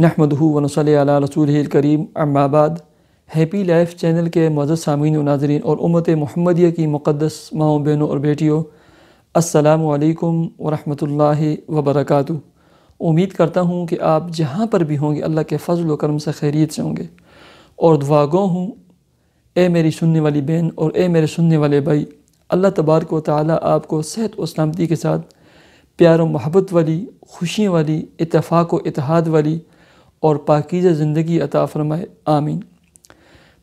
نحمد ونصلی علی رسول الکریم، اما بعد۔ ہیپی لائف چینل کے معزز سامعین و ناظرین اور امت محمدیہ کی مقدس ماؤں بہنوں اور بیٹیوں، السلام علیکم ورحمۃ اللہ وبرکاتہ۔ امید کرتا ہوں کہ آپ جہاں پر بھی ہوں گے، اللہ کے فضل و کرم سے خیریت سے ہوں گے۔ اور دعا گو ہوں، اے میری سننے والی بہن اور اے میرے سننے والے بھائی، اللہ تبارک و تعالیٰ آپ کو صحت و سلامتی کے ساتھ، پیار و محبت والی خوشیوں والی، اتفاق و اتحاد والی اور پاکیزہ زندگی عطا فرمائے، آمین۔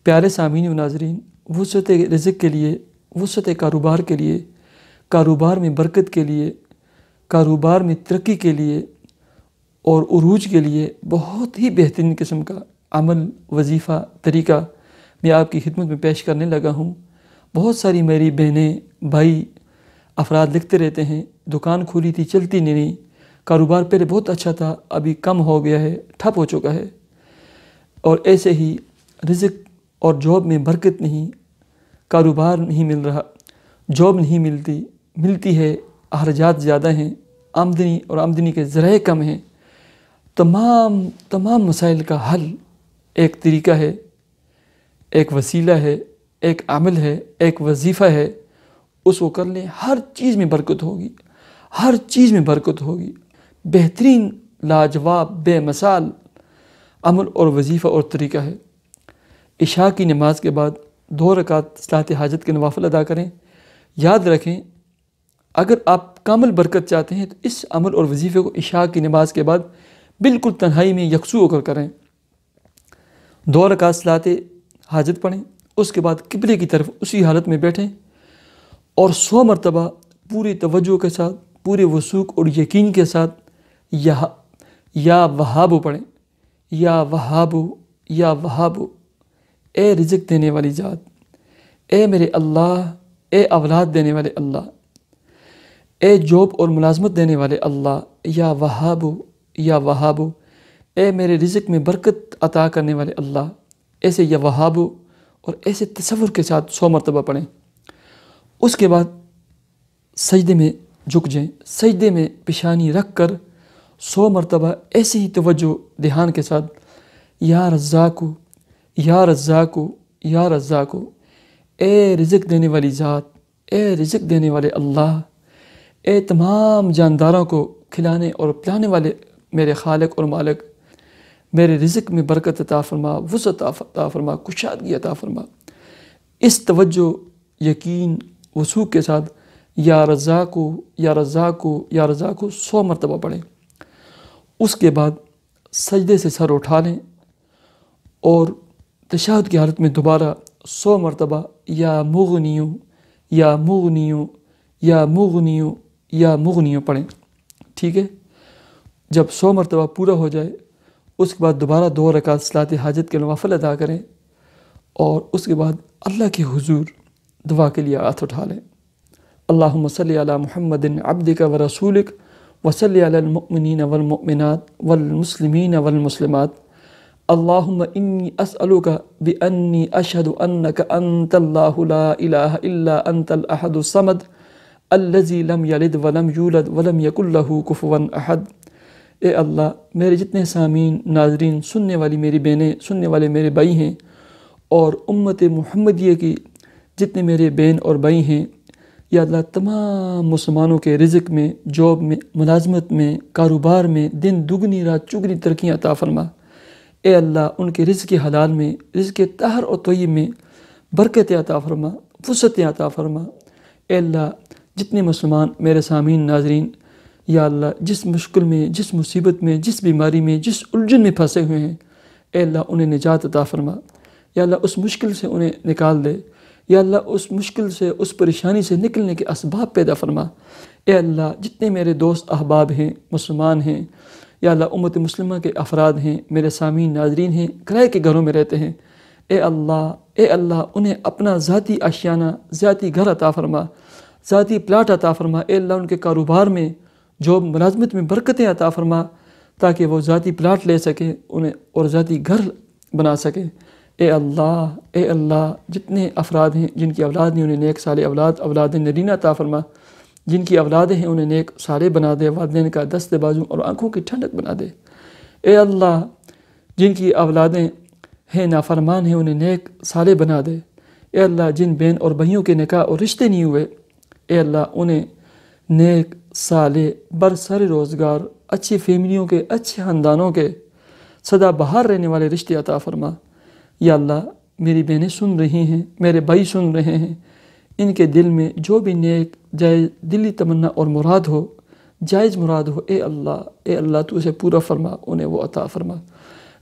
پیارے سامعین و ناظرین، وسعت رزق کے لیے، وسعت کاروبار کے لیے، کاروبار میں برکت کے لیے، کاروبار میں ترقی کے لیے اور عروج کے لیے بہت ہی بہترین قسم کا عمل، وظیفہ، طریقہ میں آپ کی خدمت میں پیش کرنے لگا ہوں۔ بہت ساری میری بہنیں، بھائی افراد لکھتے رہتے ہیں، دکان کھولی تھی، چلتی نہیں۔ کاروبار پہلے بہت اچھا تھا، ابھی کم ہو گیا ہے، ٹھپ ہو چکا ہے۔ اور ایسے ہی رزق اور جاب میں برکت نہیں، کاروبار نہیں مل رہا، جاب نہیں ملتی ملتی ہے، اخراجات زیادہ ہیں، آمدنی اور آمدنی کے ذرائع کم ہیں۔ تمام تمام مسائل کا حل ایک طریقہ ہے، ایک وسیلہ ہے، ایک عمل ہے، ایک وظیفہ ہے۔ اس کو کر لیں، ہر چیز میں برکت ہوگی، ہر چیز میں برکت ہوگی۔ بہترین لاجواب بے مثال عمل اور وظیفہ اور طریقہ ہے۔ عشاء کی نماز کے بعد دو رکعت صلاحت حاجت کے نوافل ادا کریں۔ یاد رکھیں، اگر آپ کامل برکت چاہتے ہیں تو اس عمل اور وظیفے کو عشاء کی نماز کے بعد بالکل تنہائی میں یکسو ہو کر کریں۔ دو رکعت صلاحت حاجت پڑھیں، اس کے بعد قبلے کی طرف اسی حالت میں بیٹھیں اور سو مرتبہ پوری توجہ کے ساتھ، پورے وسوق اور یقین کے ساتھ یا یا وہابو پڑھیں، یا وہابو یا وہابو، اے رزق دینے والی ذات، اے میرے اللہ، اے اولاد دینے والے اللہ، اے جوب اور ملازمت دینے والے اللہ، یا وہابو یا وہابو، اے میرے رزق میں برکت عطا کرنے والے اللہ، ایسے یا وہابو اور ایسے تصور کے ساتھ سو مرتبہ پڑھیں۔ اس کے بعد سجدے میں جھک جائیں، سجدے میں پیشانی رکھ کر سو مرتبہ ایسی ہی توجہ دھیان کے ساتھ، یا رزاقو یا رزاقو یا رزاقو، اے رزق دینے والی ذات، اے رزق دینے والے اللہ، اے تمام جانداروں کو کھلانے اور پلانے والے میرے خالق اور مالک، میرے رزق میں برکت عطا فرما، وسعت عطا فرما، کشادگی عطا فرما۔ اس توجہ، یقین، وسوخ کے ساتھ، یا رزاقو یا رزاقو یا رزاقو، سو مرتبہ پڑھیں۔ اس کے بعد سجدے سے سر اٹھا لیں اور تشہد کی حالت میں دوبارہ سو مرتبہ یا مغنیوں یا مغنیوں یا مغنیوں یا مغنیوں پڑھیں۔ ٹھیک ہے؟ جب سو مرتبہ پورا ہو جائے، اس کے بعد دوبارہ دو رکعت صلاحت حاجت کے نوافل ادا کریں اور اس کے بعد اللہ کے حضور دعا کے لیے ہاتھ اٹھا لیں۔ اللہم صلی علی محمد عبدک و رسولک وصلی علی المؤمنین والمؤمنات والمسلمین والمسلمات. اللہم انی اسألوک بانی اشہد انک انت اللہ لا الہ الا انت الاحد الصمد الذي لم یلد ولم یولد ولم یکن له کفوا احد. اے اللہ، میرے جتنے سامین ناظرین، سننے والی میری بہنیں، سننے والے میرے بھائی ہیں اور امت محمدیہ کی جتنے میرے بہن اور بھائی ہیں یا اللہ تمام مسلمانوں کے رزق میں جاب میں، ملازمت میں، کاروبار میں دن دگنی، رات چگنی ترقیاں عطا فرما۔ اے اللہ، ان کے رزق حلال میں، رزق طہر و طیب میں برکت عطا فرما وسعت عطا فرما۔ اے اللہ، جتنے مسلمان میرے سامعین ناظرین، یا اللہ، جس مشکل میں، جس مصیبت میں، جس بیماری میں، جس الجھن میں پھنسے ہوئے ہیں، اے اللہ، انہیں نجات عطا فرما۔ یا اللہ، اس مشکل سے انہیں نکال دے۔ یا اللہ اس مشکل سے، اس پریشانی سے نکلنے کے اسباب پیدا فرما۔ اے اللہ، جتنے میرے دوست احباب ہیں، مسلمان ہیں، یا اللہ، امت مسلمہ کے افراد ہیں، میرے سامعین ناظرین ہیں، کرائے کے گھروں میں رہتے ہیں۔ اے اللہ اے اللہ، انہیں اپنا ذاتی اشیانہ، ذاتی گھر عطا فرما، ذاتی پلاٹ عطا فرما۔ اے اللہ، ان کے کاروبار میں جو ملازمت میں برکتیں عطا فرما، تاکہ وہ ذاتی پلاٹ لے سکیں، انہیں اور ذاتی گھر بنا سکیں۔ اے اللہ اے اللہ، جتنے افراد ہیں، جن کی اولاد نہیں، انہیں نیک سال اولاد اولاد نرینہ عطا فرما۔ جن کی اولادیں ہیں، انہیں نیک سالے بنا دے۔ والدین کا دست بازو اور آنکھوں کی ٹھنڈک بنا دے۔ اے اللہ، جن کی اولادیں ہیں، نافرمان ہیں، انہیں نیک سالے بنا دے۔ اے اللہ، جن بین اور بھائیوں کے نکاح اور رشتے نہیں ہوئے۔ اے اللہ، انہیں نیک سالے برسر روزگار، اچھی فیملیوں کے، اچھے خاندانوں کے سدا بہار رہنے والے رشتے عطا فرما۔ یا اللہ، میری بہنیں سن رہی ہیں، میرے بھائی سن رہے ہیں۔ ان کے دل میں جو بھی نیک، جائز دلی تمنا اور مراد ہو، جائز مراد ہو، اے اللہ اے اللہ، تو اسے پورا فرما، انہیں وہ عطا فرما۔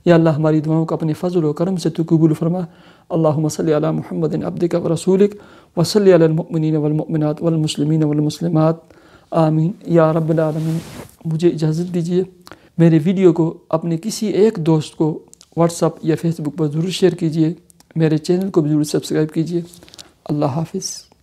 یا اللہ، ہماری دعاؤں کو اپنے فضل و کرم سے تو قبول فرما۔ اللہم صلی علی محمد عبدک و رسولک و علی المؤمنین والمؤمنات والمسلمین والمسلمات۔ آمین۔ یا رب العالمین، مجھے اجازت دیجیے، میرے ویڈیو کو اپنے کسی ایک دوست کو واٹس اپ یا فیس بک پر ضرور شیئر کیجیے، میرے چینل کو بھی ضرور سبسکرائب کیجیے۔ اللہ حافظ۔